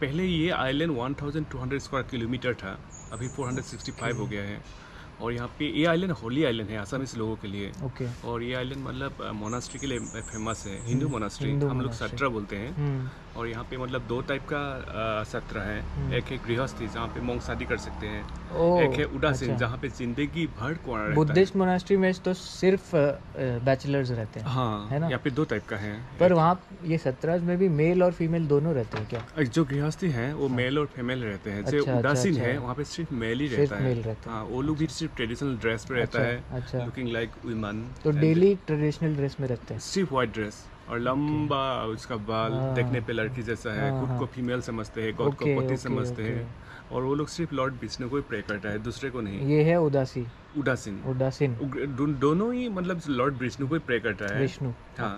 पहले ये island 1200 square kilometre था अभी 465 हो गया है। और यहाँ पे ये आइलैंड होली आइलैंड है आसामीज लोगों के लिए। Okay okay. और ये आइलैंड मतलब मोनास्ट्री के लिए फ़ेमस है हिंदू मोनास्ट्री हम लोग। सत्रा बोलते हैं। हम्म और यहाँ पे मतलब दो टाइप का सत्र है। एक है गृहस्थी जहाँ पे मोंग शादी कर सकते हैं। एक है उदासीन अच्छा। जहाँ पे ज़िंदगी भर कुआरा है। बुद्धिस्ट मोनास्ट्री में तो सिर्फ़ बैचलर्स रहते हैं हाँ है ना? यहाँ पे दो टाइप का है। पर वहाँ ये सत्रह में भी मेल और फीमेल दोनों रहते हैं क्या? जो गृहस्थी है वो मेल और फीमेल रहते हैं। जो अच्छा, अच्छा, उदासीन अच्छा। है वहाँ पे सिर्फ़ मेल ही है। रहता है। हाँ वो लोग भी सिर्फ़ ट्रेडिशनल ड्रेस पे रहता अच्छा, है अच्छा। लुकिंग लाइक वुमन तो डेली ट्रेडिशनल ड्रेस में रहते हैं सिर्फ़ व्हाइट ड्रेस और लंबा उसका बाल हाँ। देखने पे लड़की जैसा है हाँ, खुद हाँ। को फीमेल समझते हैं गॉड ओके, को पति ओके, समझते। हैं और वो लोग सिर्फ़ लॉर्ड विष्णु को ही प्रे करता है दूसरे को नहीं ये है उदासी उदासीन उदासीन दोनों ही मतलब लॉर्ड विष्णु को ही प्रे करता है विष्णु हाँ।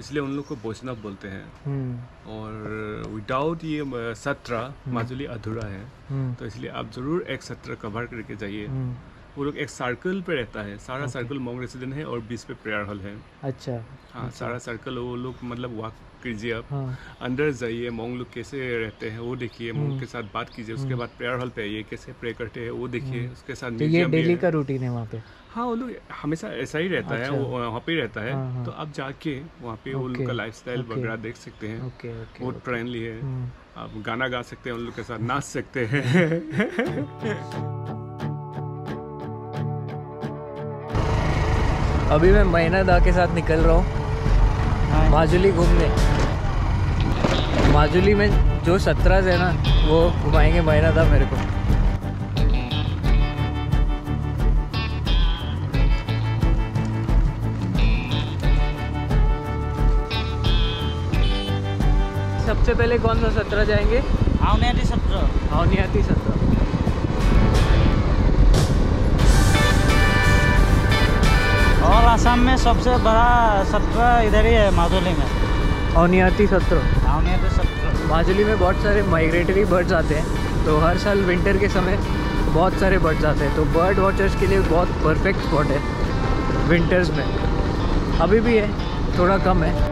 इसलिए उन लोग को वैष्णव बोलते हैं। हम्म। और विदाउट ये सत्र माजुली अधूरा है। हम्म। तो इसलिए आप ज़रूर एक सत्र कवर करके जाइए। हम्म, वो लोग एक सर्कल पे रहता है। सारा सर्कल मोंग रेसिडेंट है और बीच पे प्रेयर हॉल है। अच्छा। हाँ सारा सर्कल वो लोग मतलब वॉक कीजिए आप। हाँ। अंदर जाइए मोंग लोग कैसे रहते हैं वो देखिए। मोंग के साथ बात कीजिए उसके बाद प्रेयर हॉल पे आइए कैसे प्रे करते हैं वो देखिए उसके साथ तो ये डेली का रूटीन है वहाँ पे? हाँ वो लोग हमेशा ऐसा ही रहता है अच्छा। वो वहाँ पे रहता है। हाँ, हाँ। तो आप जाके वहाँ पे वो लोग का लाइफ स्टाइल। वगैरह देख सकते हैं। ओके ओके बहुत फ्रेंडली है। हम्म, आप गाना गा सकते हैं उन लोग के साथ नाच सकते हैं। अभी मैं मैना दा के साथ निकल रहा हूँ। माजुली घूमने। माजुली में जो सत्रह है ना वो घुमाएँगे महीना दा मेरे को। सबसे पहले कौन सा सत्रह जाएँगे? आउनेटी सत्र। अवनियाती सत्रह और असम में सबसे बड़ा सत्र इधर ही है माजुली में। अवनियाती सत्रह आउनेटी सत्र। माजुली में बहुत सारे माइग्रेटरी बर्ड्स आते हैं तो हर साल विंटर के समय बहुत सारे बर्ड्स आते हैं तो बर्ड वॉचर्स के लिए बहुत परफेक्ट स्पॉट है विंटर्स में। अभी भी है थोड़ा कम है।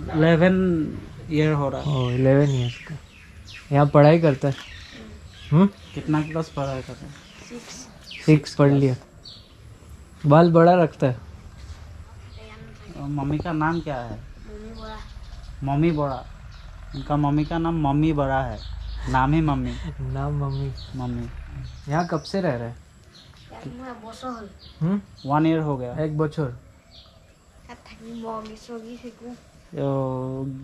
इलेवन ईयर हो रहा है। ओ इलेवन ईयर्स का। यहाँ पढ़ाई करता है। हुँ? कितना क्लास पढ़ाई करता रहा है? सिक्स पढ़ लिया। बाल बड़ा रखता है। मम्मी का नाम क्या है? मम्मी बड़ा। उनका मम्मी का नाम मम्मी बड़ा है। नाम ही मम्मी। नाम मम्मी। मम्मी। यहाँ कब से रह रहे हैं? One year hmm? हो गया। एक बच्चों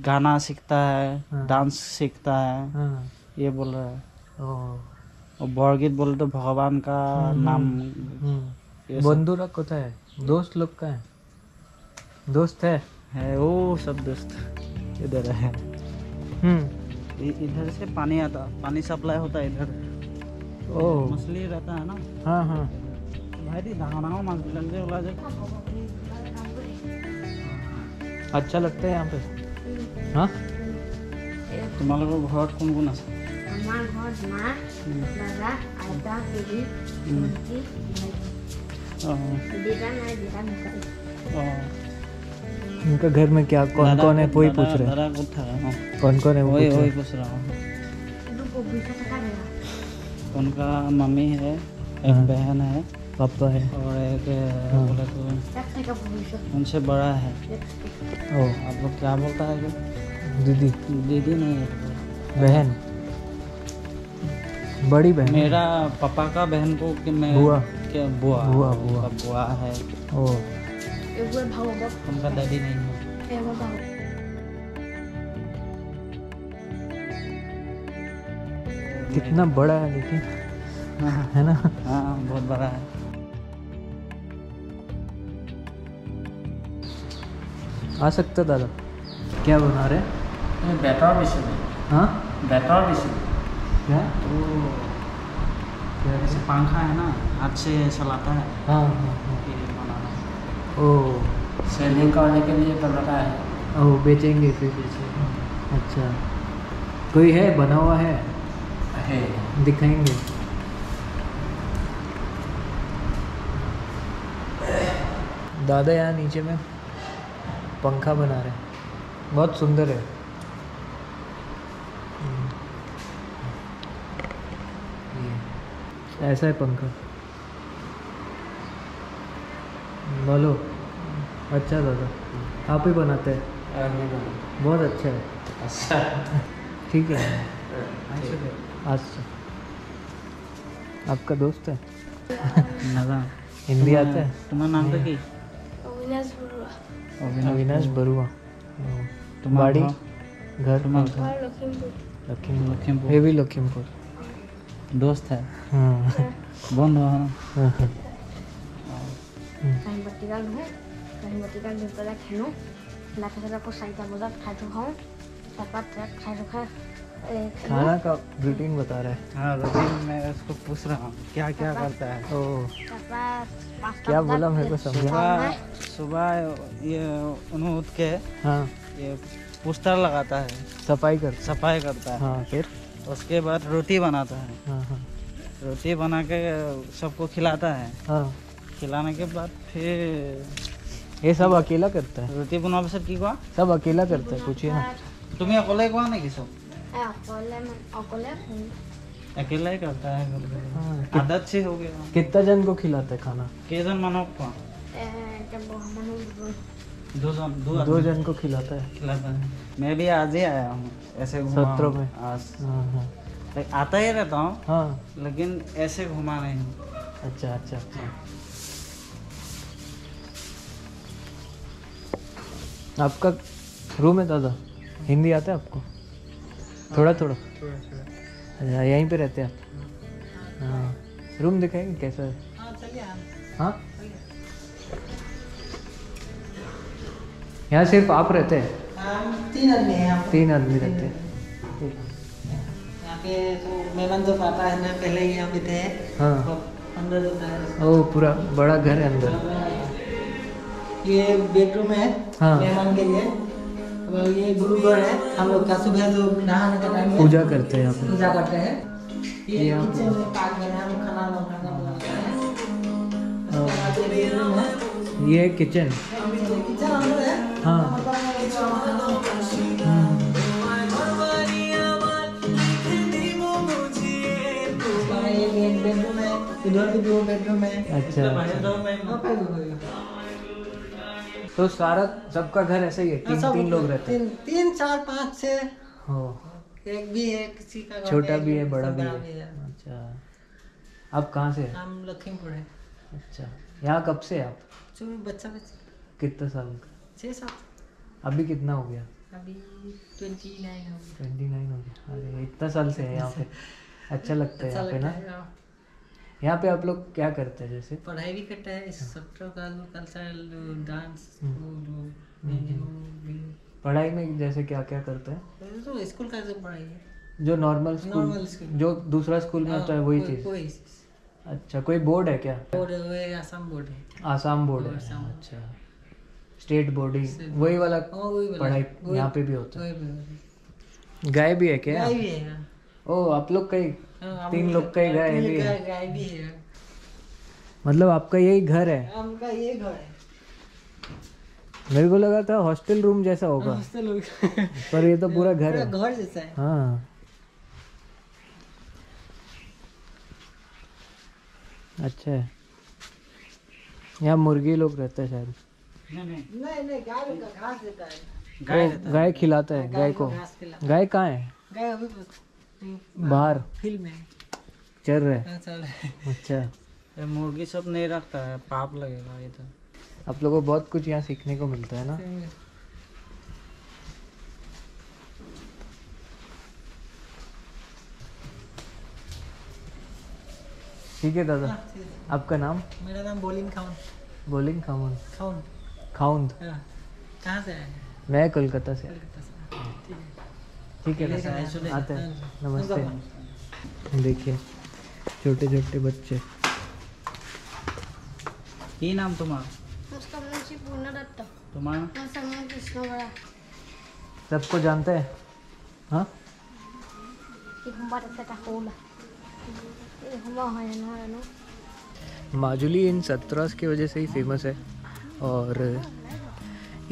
गाना सीखता है हाँ। डांस सीखता है हाँ। ये बोल रहा है। और बरगीत बोले तो भगवान का हम्म, हम्म, नाम हम्म। बंधु बंधुरा कोता तो है। दोस्त लोग का है। दोस्त है? है वो सब दोस्त इधर है। इधर से पानी आता पानी सप्लाई होता है इधर। ओ। मछली रहता है ना। हाँ हाँ। भाई दी धानाओ माछ बिलंगे वाला जब। अच्छा लगता है यहाँ पे हाँ তোমালোকৰ ঘৰত কোন কোন আছে আমাৰ ঘৰত মা দাদা আইতা পেহী ভণ্টি অঁ দেউতা নাই দেউতা ঢুকালে অঁ उनका घर में क्या कौन दादा कौन है को- वही दादा- पूछ रहे हैं दादा ক'ত থাকা অঁ कौन कौन है वो वही पूछ रहे वही हैं। पूछ रहा हूँ কিন্তু কবিতা থকা জেগা उनका मम्मी है एक हाँ। बहन है पापा है और एक हाँ। बोले तो. उनसे बड़ा है ओ आप लोग क्या बोलता है? दीदी दीदी नहीं है बहन बड़ी बहन मेरा पापा का बहन को कि मैं बुआ। क्या बुआ बुआ, बुआ। बुआ है ओ. उनका डैडी नहीं है. कितना बड़ा है लेकिन हाँ है ना हाँ बहुत बड़ा है आ सकता दादा? क्या बना रहे ये बैटर मशीन है। हाँ? बैटर मशीन क्या? वो जैसे पंखा है ना हाथ से चलाता है। हाँ हाँ हाँ। है। ओ। सेलिंग करने के लिए कर रखा है। ओ बेचेंगे फिर। बेचेंगे। अच्छा। कोई है? बना हुआ है? है। दिखाएँगे। दादा यहाँ नीचे में पंखा बना रहे हैं। बहुत सुंदर है। हम्म। ये। ऐसा है पंखा। बोलो। अच्छा दादा। आप ही बनाते हैं। बहुत अच्छा है। अच्छा। ठीक है। अच्छा आपका दोस्त है? नगा हिंदी आता है? तुम्हारा नाम तो की? Awinas berdua. अविनाश बरुआ तुम्हारा बाड़ी घर- घर कहाँ? लखीमपुर लखीमपुर ये भी लखीमपुर दोस्त है हाँ बंद हुआ ना हाँ, हाँ। Kain vertikal dulu. Kain vertikal di sebelah kenu. Nah, kita aku saja buat खाजू खाऊं dapat ट्रक खाजू खा खाना का रूटीन बता रहा है। हाँ रूटीन मैं उसको पूछ रहा हूँ। क्या क्या करता है? ओ। क्या बोला मेरे को समझा? सुबह ये उन्हें उठ के हाँ। ये पोस्टर लगाता है। सफ़ाई कर सफ़ाई करता है। हाँ फिर? उसके बाद रोटी बनाता है। हाँ, हाँ। रोटी बना के सबको खिलाता है। हाँ। खिलाने के बाद फिर ये सब अकेला करता है? रोटी बनाओ सब की सब अकेला करता है पूछिए ना। तुम्हें अकेले कहा नहीं सब? अकेला ही करता है घर में हाँ, आदत से हो गया। कितना जन को खिलाता है खाना? के जन मानो को? दो। जन दो दो जन को खिलाता है? खिलाता है। मैं भी आज ही आया हूँ ऐसे सत्रों में। आज। हाँ, हाँ। आता ही रहता हूँ हाँ। लेकिन ऐसे घुमा नहीं अच्छा अच्छा। अच्छा आपका रूम है दादा? हिंदी आता है आपको? थोड़ा थोड़ा। अच्छा यहीं पे रहते हैं आप? हाँ। रूम दिखाएँगे कैसा है? हाँ यहाँ सिर्फ़ आप रहते हैं? तीन आदमी है तीन आदमी रहते हैं। यहाँ तो आता है ना पहले ही यहाँ पे थे। हाँ। अंदर होता है। ओ पूरा बड़ा घर है अंदर। ये बेडरूम है हाँ। मेहमान के लिए। ये गुरु घर है हम लोग का सुबह जो नहाने का टाइम पूजा करते हैं पूजा करते हैं। ये यहाँ किचन है पाक घर है हम खाना खाना बनाते हैं। ये है किचन। है। हाँ। है इधर भी दो बेडरूम है। अच्छा, तो सारा सबका घर ऐसा ही है तीन तीन लोग रहते हैं। तीन तीन चार पाँच छः हो। एक भी है किसी का छोटा भी है बड़ा भी है। अच्छा। आप कहाँ से हम लखीमपुर है। अच्छा। यहाँ कब से हैं आप? जो बच्चा बच्चा। कितने साल का? छः सात अभी कितना हो गया? अभी ट्वेंटी नाइन हो गया। ट्वेंटी नाइन हो गया। अरे इतना साल से है यहाँ पे। अच्छा लगता है अच्छा यहाँ पे ना? है हाँ। यहाँ पे आप लोग क्या करते हैं जैसे? पढ़ाई भी करता है का कल्चरल डांस हम्म। पढ़ाई में जैसे क्या क्या करते हैं? तो स्कूल का जो पढ़ाई है। जो नॉर्मल स्कूल जो दूसरा स्कूल में होता है वही हाँ, चीज़? अच्छा कोई बोर्ड है क्या? बोर्ड है आसाम बोर्ड है। आसाम बोर्ड है। अच्छा। स्टेट बोर्ड ही वही वाला हाँ, वही। पढ़ाई यहाँ पे भी होता है। गाय भी है क्या? गाय भी है हाँ। ओ आप लोग का ही हाँ, हम तीन लोग का ही गाय भी गाय है। भी है। मतलब आपका यही घर है? हमका ये घर है। मेरे को लगा था हॉस्टल रूम जैसा होगा। हॉस्टल हो पर ये तो पूरा घर है। घर जैसा है। हाँ। अच्छा। है यहाँ मुर्गी लोग रहते हैं शायद। नहीं नहीं। गाय गाय खिलाता है गाय को। गाय कहाँ है? गाय अभी बाहर। फ़ील्ड में चल रहे। हैं चल अच्छा। मुर्गी सब नहीं रखता है पाप लगेगा ये तो। आप लोगों को बहुत कुछ यहाँ सीखने को मिलता है ना। ठीक है दादा। आपका नाम? मेरा नाम बोलिन खाउन। बोलिंग खाउन। खाउन। खाउंद कहाँ से आए हैं? मैं कोलकाता से। ठीक है। ठीक है आते हैं। नमस्ते। देखिए छोटे छोटे बच्चे। ये नाम तुम्हारा? उसका नाम श्री पूर्ण दत्त। तुम्हारा? उसका नाम कृष्ण बड़ा सबको जानते हैं? हाँ? माजुली इन सत्रस की वजह से ही फ़ेमस है। और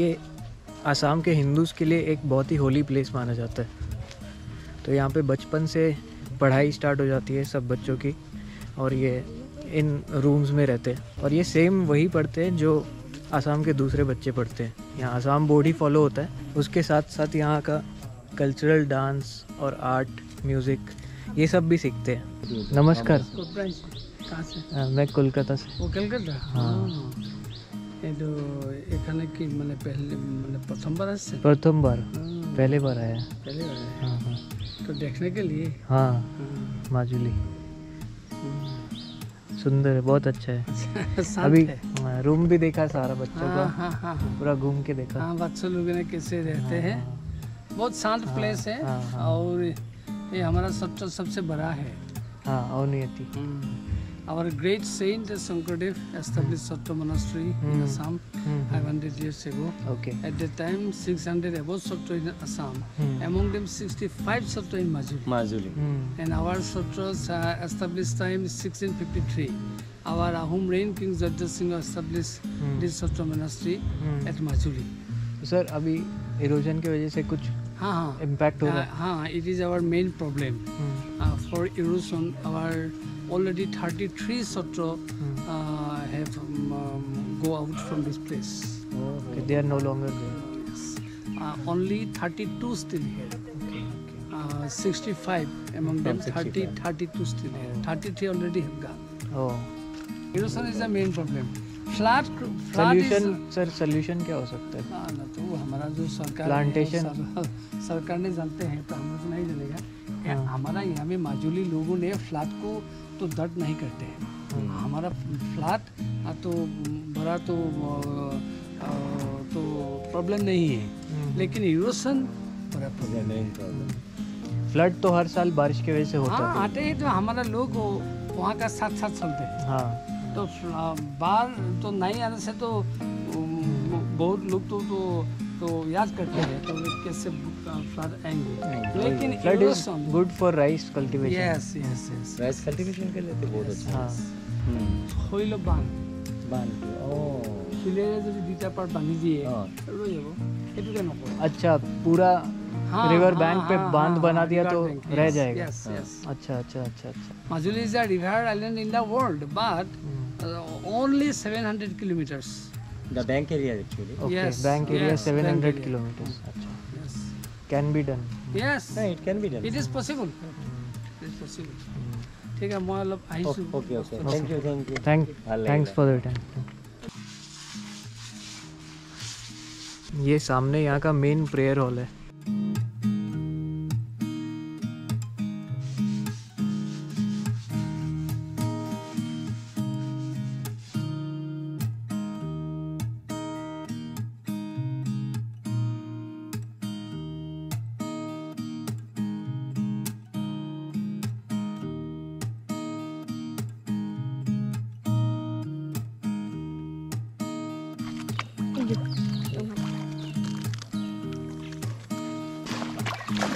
ये आसाम के हिंदूज़ के लिए एक बहुत ही होली प्लेस माना जाता है। तो यहाँ पे बचपन से पढ़ाई स्टार्ट हो जाती है सब बच्चों की और ये इन रूम्स में रहते हैं। और ये सेम वही पढ़ते हैं जो आसाम के दूसरे बच्चे पढ़ते हैं। यहाँ आसाम बोर्ड ही फॉलो होता है। उसके साथ साथ यहाँ का कल्चरल डांस और आर्ट म्यूज़िक ये सब भी सीखते हैं। नमस्कार। आ, मैं कोलकाता से। ओ कलकत्ता हाँ।, हाँ। तो এখানে কি মানে पहले हाँ। पहले बार आया। पहले बार आया। हाँ हाँ। तो देखने के लिए। हाँ हाँ, माजुली। हम्म। सुंदर है बहुत अच्छा है। अभी है। हाँ, रूम भी देखा सारा बच्चों हाँ का। हाँ हाँ हाँ। पूरा घूम के देखा। हाँ बच्चों लोग ने कैसे रहते हैं बहुत शांत हाँ, प्लेस है। हाँ, हाँ। और ये हमारा सबसे सबसे बड़ा है। हाँ अवनियति। Our great saint Sankardev established Sattva monastery in Hmm. Assam hmm, 500 years ago. Okay At that time, 600 above Sattva in Assam. Hmm. Among them, 65 Sattva in Majuli. Majuli. Hmm, And our Sattras uh, established time is 1653. Our Ahom reign King Jadja Singh established Hmm. this Sattva monastery hmm. at Majuli. तो sir अभी erosion की वजह से कुछ हाँ हाँ impact हो रहा Uh, है हाँ it is our main problem. Hmm, Uh, for erosion, our already 33 Satra hmm, uh, have um, um, go out from this place. Okay they are no longer there Yes. Uh, only 32 still here. Okay. Uh, 65 among them 30 32 still here 33 already have gone oh erosion is the main problem flat solution sir solution क्या हो सकता है हाँ ना तो हमारा जो सरकार है, Plantation. सर, सरकार ने जानते हैं तो हम लोग नहीं जलेगा कि हाँ। हमारा यहाँ में माजुली लोगों ने फ्लैट को तो दर्द नहीं करते हैं। हमारा फ्लैट तो बड़ा तो तो प्रॉब्लम नहीं है। लेकिन इरोसन बड़ा प्रॉब्लम है। फ्लड तो हर साल बारिश की वजह से होता हाँ है। आते हैं तो हमारा लोग वहाँ का साथ साथ चलते हैं। हाँ। तो बाढ़ तो नहीं आने से तो बहुत लोग तो तो तो याद करते हैं। तो कैसे फ्लड आएंगे लेकिन flood is erosion- good for rice cultivation yes yes yes rice cultivation के लिए तो बहुत अच्छा हाँ হইল বান बांध के ओ শিলেৰে যদি দুইটা পাৰ বান্ধি দিয়ে हाँ ৰৈ যাব সেইটোকে নকৰে अच्छा पूरा हाँ, रिवर हाँ, बैंक पे हाँ, बांध हाँ, बना हाँ, दिया river तो bank, रह yes, जाएगा yes, yes. अच्छा अच्छा अच्छा अच्छा Majuli is a river island in the world, but Hmm. uh, only 700 kilometers. The bank area actually okay Yes, bank area yes, 700 bank can be done yes no, it can be done it is possible it is possible ठीक है मैं मतलब I सु okay okay thank you thank you thank thanks for the time ये सामने यहाँ का main prayer hall है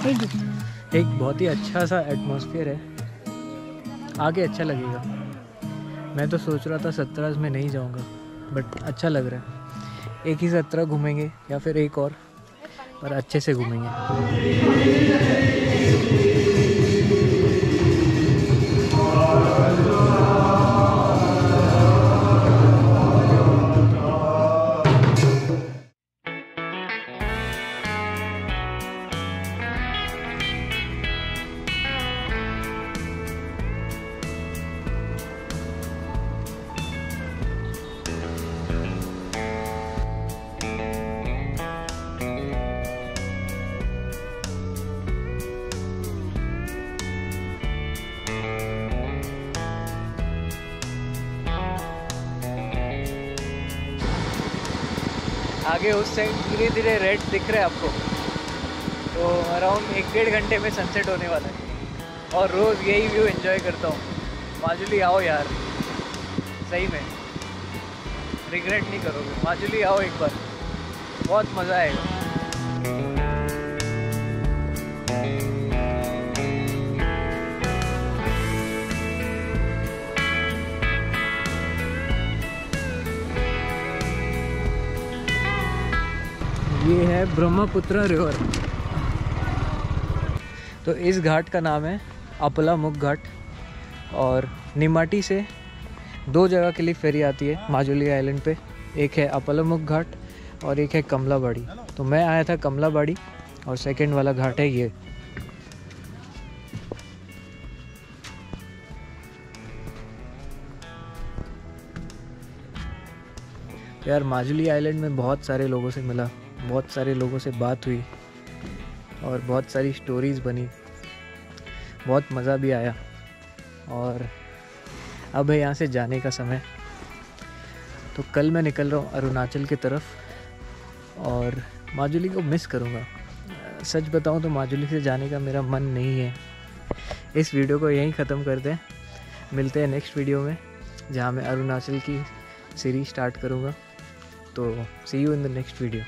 एक बहुत ही अच्छा सा एटमोसफियर है। आगे अच्छा लगेगा। मैं तो सोच रहा था सत्रह में नहीं जाऊँगा बट अच्छा लग रहा है। एक ही सत्रह घूमेंगे या फिर एक और, पर अच्छे से घूमेंगे। आगे उस साइड धीरे धीरे रेड दिख रहा है आपको। तो अराउंड एक डेढ़ घंटे में सनसेट होने वाला है। और रोज़ यही व्यू एंजॉय करता हूँ। माजुली आओ यार। सही में। रिग्रेट नहीं करोगे। माजुली आओ एक बार। बहुत मज़ा आएगा। ये है ब्रह्मपुत्र रिवर। तो इस घाट का नाम है अपला मुख घाट। और निमाटी से दो जगह के लिए फेरी आती है, माजुली आइलैंड पे। एक है अपलामुख घाट और एक है कमलाबाड़ी। तो मैं आया था कमलाबाड़ी और सेकंड वाला घाट है ये। यार, माजुली आइलैंड में बहुत सारे लोगों से मिला। बहुत सारे लोगों से बात हुई और बहुत सारी स्टोरीज़ बनी। बहुत मज़ा भी आया। और अब है यहाँ से जाने का समय। तो कल मैं निकल रहा हूँ अरुणाचल की तरफ़ और माजुली को मिस करूँगा। सच बताऊँ तो माजुली से जाने का मेरा मन नहीं है। इस वीडियो को यहीं ख़त्म कर दें। मिलते हैं नेक्स्ट वीडियो में, जहाँ मैं अरुणाचल की सीरीज़ स्टार्ट करूँगा। तो see you in the next video